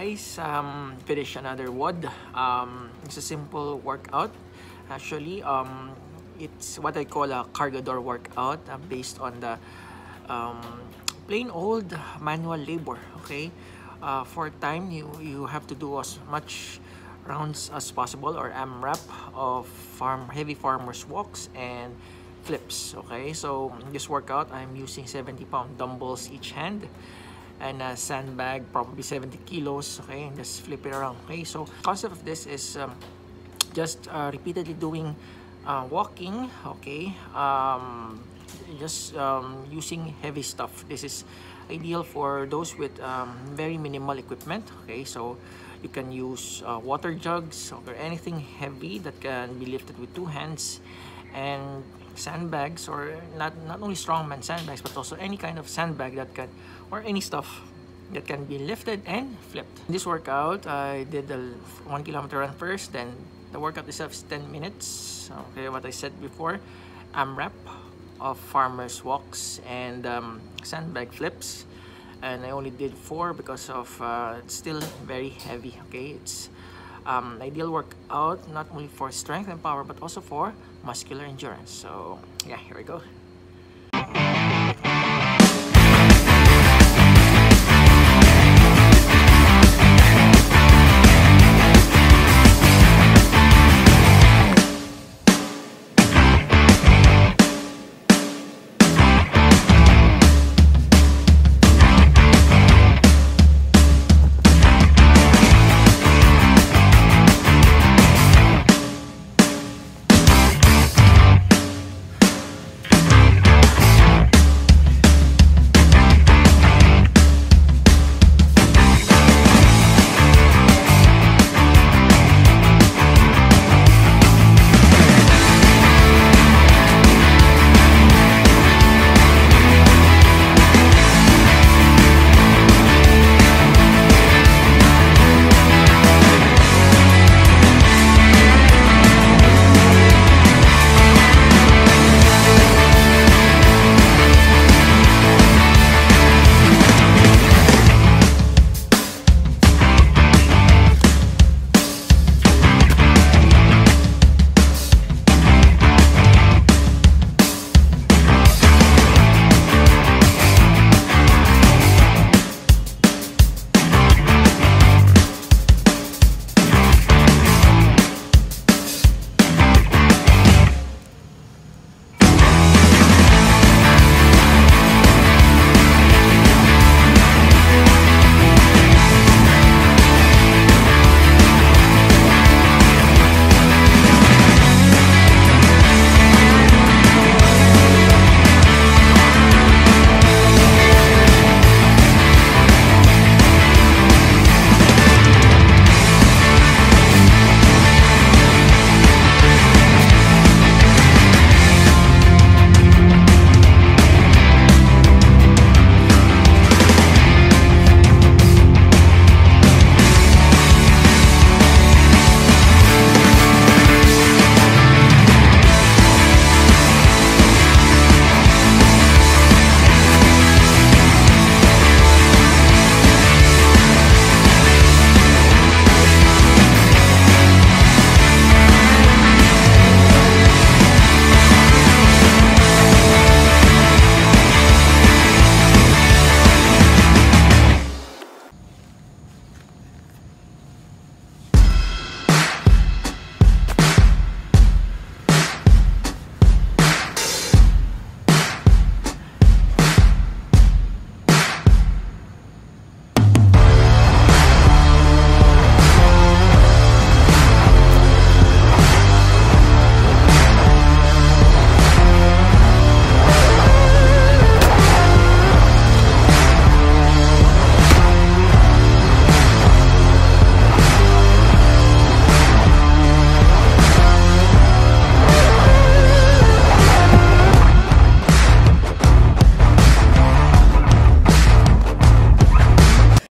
Guys, um, finish another WOD. Um, it's a simple workout. Actually, um, it's what I call a kargador workout uh, based on the um, plain old manual labor. Okay, uh, for time you you have to do as much rounds as possible or AMRAP of farm heavy farmers walks and flips okay so this workout I'm using 70 pound dumbbells each hand and a sandbag probably 70 kilos okay? And just flip it around okay? So concept of this is um, just uh, repeatedly doing uh, walking okay? Um, just um, using heavy stuff. This is ideal for those with um, very minimal equipment okay? So you can use uh, water jugs or anything heavy that can be lifted with two hands and sandbags or not not only strongman sandbags but also any kind of sandbag that can or any stuff that can be lifted and flipped. In this workout, I did the one kilometer run first, then the workout itself is 10 minutes. Okay, what I said before, AMRAP of farmers walks and um, sandbag flips. And I only did four because of uh, it's still very heavy. Okay, it's um, ideal workout not only for strength and power but also for muscular endurance. So yeah, here we go.